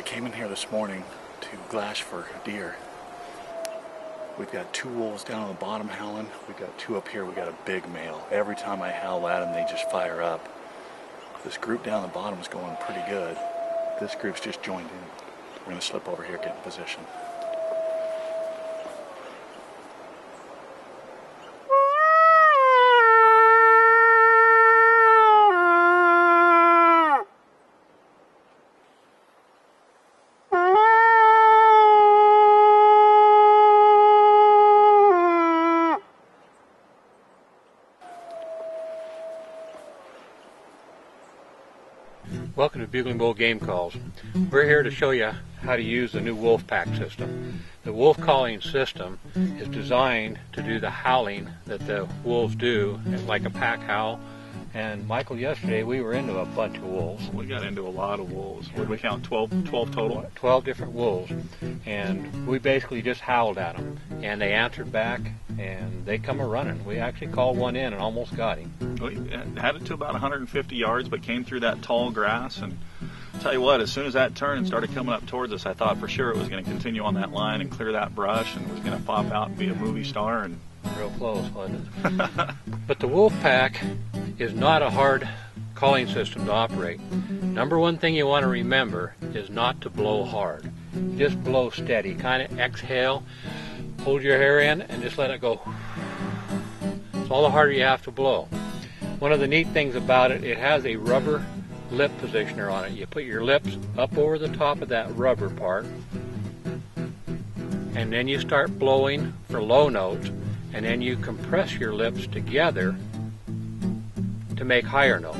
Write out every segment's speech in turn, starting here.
We came in here this morning to glass for deer. We've got two wolves down on the bottom howling. We've got two up here. We got a big male. Every time I howl at them, they just fire up. This group down the bottom is going pretty good. This group's just joined in. We're going to slip over here, get in position. Welcome to Bugling Bull Game Calls. We're here to show you how to use the new wolf pack system. The wolf calling system is designed to do the howling that the wolves do, like a pack howl. And Michael, yesterday we were into a bunch of wolves. We got into a lot of wolves. What did we count? 12, 12 total? 12 different wolves. And we basically just howled at them. And they answered back and they come a running. We actually called one in and almost got him. We had it to about 150 yards, but came through that tall grass. And tell you what, as soon as that turned and started coming up towards us, I thought for sure it was going to continue on that line and clear that brush and was going to pop out and be a movie star. And real close, wasn't it? but the wolf pack is not a hard calling system to operate. Number one thing you want to remember is not to blow hard. Just blow steady. Kind of exhale, hold your hair in, and just let it go. It's all the harder you have to blow. One of the neat things about it, it has a rubber lip positioner on it. You put your lips up over the top of that rubber part, and then you start blowing for low notes, and then you compress your lips together to make higher notes.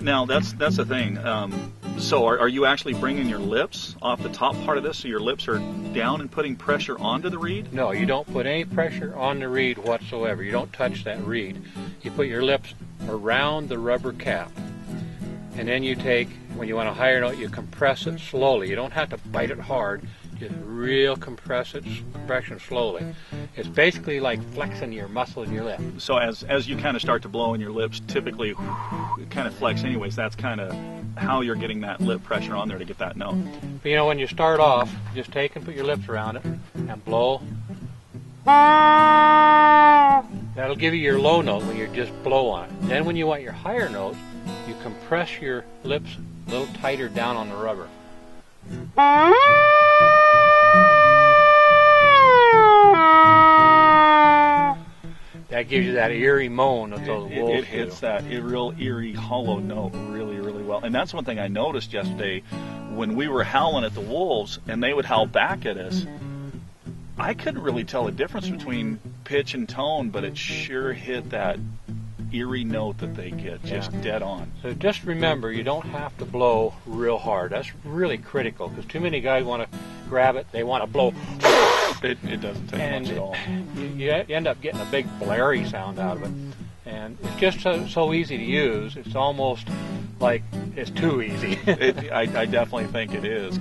Now that's that's the thing. Um, so are, are you actually bringing your lips off the top part of this, so your lips are down and putting pressure onto the reed? No, you don't put any pressure on the reed whatsoever. You don't touch that reed. You put your lips around the rubber cap. And then you take, when you want a higher note, you compress it slowly. You don't have to bite it hard. Just real compress it, compression slowly. It's basically like flexing your muscle in your lip. So as as you kind of start to blow in your lips, typically it kind of flex anyways. That's kind of how you're getting that lip pressure on there to get that note. But you know, when you start off, just take and put your lips around it and blow. That'll give you your low note when you just blow on it. Then when you want your higher notes, you compress your lips a little tighter down on the rubber. That gives you that eerie moan of those it, wolves. It, it hits that real eerie hollow note really, really well. And that's one thing I noticed yesterday when we were howling at the wolves and they would howl back at us. I couldn't really tell the difference between pitch and tone, but it sure hit that eerie note that they get just Yeah. dead on. So just remember, you don't have to blow real hard. That's really critical because too many guys want to grab it. They want to blow, It, it doesn't take and much at all. you, you end up getting a big blary sound out of it. And it's just so, so easy to use. It's almost like it's too easy. It, I, I definitely think it is.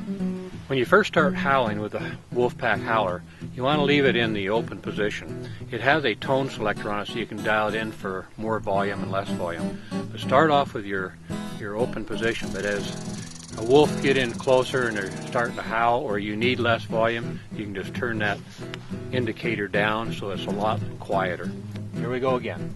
When you first start howling with a Wolfpack howler, you want to leave it in the open position. It has a tone selector on it so you can dial it in for more volume and less volume. But start off with your, your open position, but as a wolf get in closer and they're starting to howl or you need less volume, you can just turn that indicator down so it's a lot quieter. Here we go again.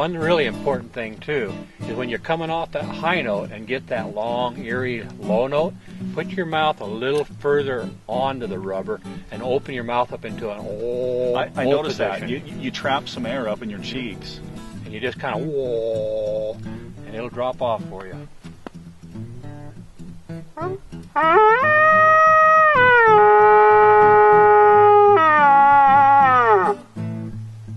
One really important thing too is when you're coming off that high note and get that long, eerie low note, put your mouth a little further onto the rubber and open your mouth up into an oh. I, I noticed that. You, you trap some air up in your cheeks. and you just kind of whoa, and it'll drop off for you.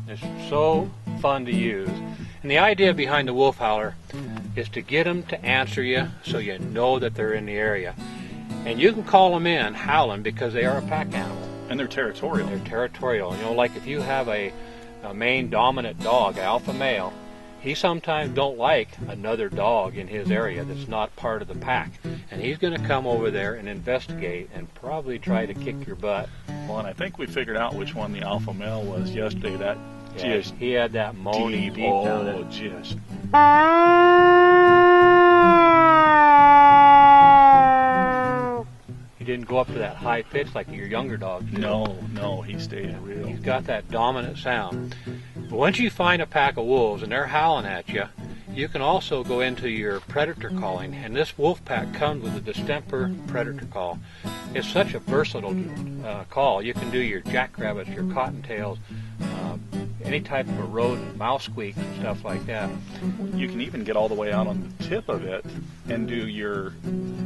It's so fun to use. And the idea behind the wolf howler is to get them to answer you so you know that they're in the area. And you can call them in howling because they are a pack animal. And they're territorial. They're territorial. You know, like if you have a, a main dominant dog, alpha male, he sometimes don't like another dog in his area that's not part of the pack. And he's going to come over there and investigate and probably try to kick your butt. Well, and I think we figured out which one the alpha male was yesterday. That Just he had that moaning deep, deep, down there. just He didn't go up to that high pitch like your younger dogs do. no, no. He stayed real. He's got that dominant sound. But once you find a pack of wolves and they're howling at you, you can also go into your predator calling, and this wolf pack comes with a distemper predator call. It's such a versatile uh, call. You can do your jackrabbits, your cottontails, any type of a rodent, mouse squeak, and stuff like that. You can even get all the way out on the tip of it and do your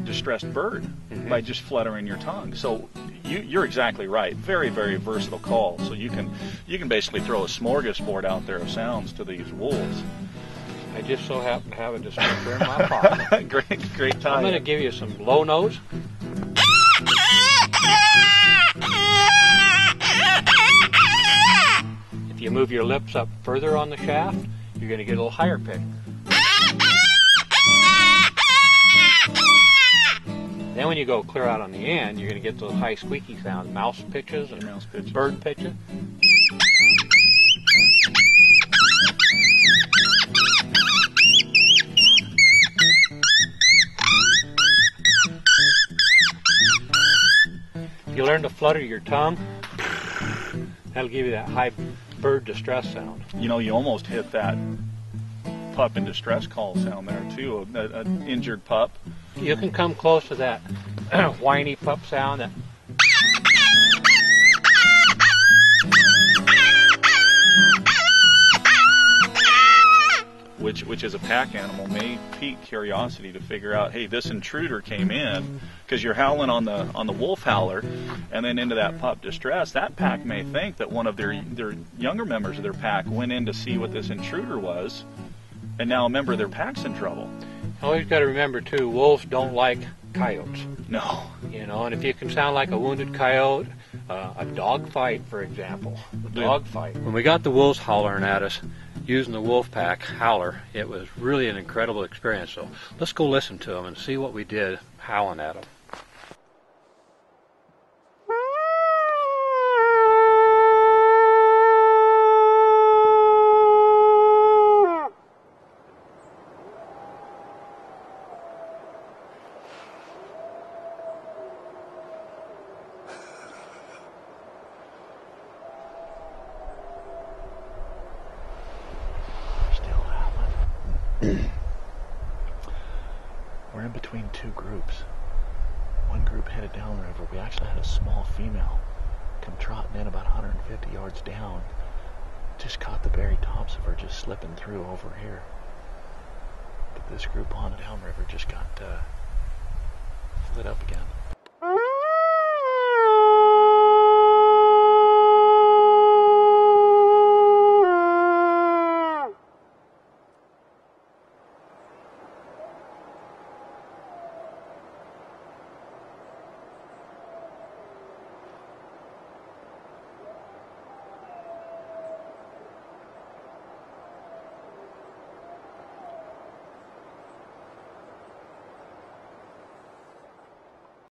distressed bird Mhm. by just fluttering your tongue. So you, you're exactly right. Very, very versatile call. So you can you can basically throw a smorgasbord out there of sounds to these wolves. I just so happen to have a distemper in my pocket. great, great time. I'm going to give you some low notes. If you move your lips up further on the shaft, you're going to get a little higher pitch. Then when you go clear out on the end, you're going to get those high squeaky sounds, mouse pitches and Mouse pitches. bird pitches. If you learn to flutter your tongue, that'll give you that high bird distress sound. You know, you almost hit that pup in distress call sound there too. An uh, uh, injured pup. You can come close to that whiny pup sound. That pack animal may pique curiosity to figure out hey this intruder came in because you're howling on the on the wolf howler and then into that pup distress that pack may think that one of their their younger members of their pack went in to see what this intruder was and now a member of their pack's in trouble always got to remember too. Wolves don't like coyotes. no You know, and if you can sound like a wounded coyote, uh, a dog fight, for example, a dog fight. When we got the wolves hollering at us using the wolf pack howler, it was really an incredible experience. So let's go listen to them and see what we did howling at them. Still howling. We're in between two groups. One group headed downriver. We actually had a small female come trotting in about 150 yards down. Just caught the very tops of her just slipping through over here. But this group on the downriver just got uh, lit up again.